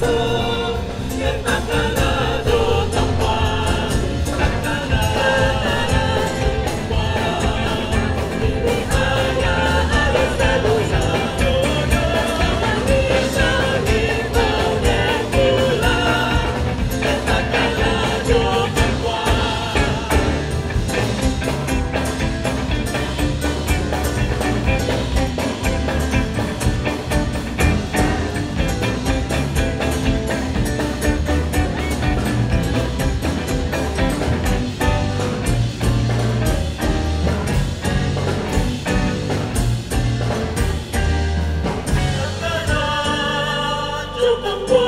Jesus. the boy.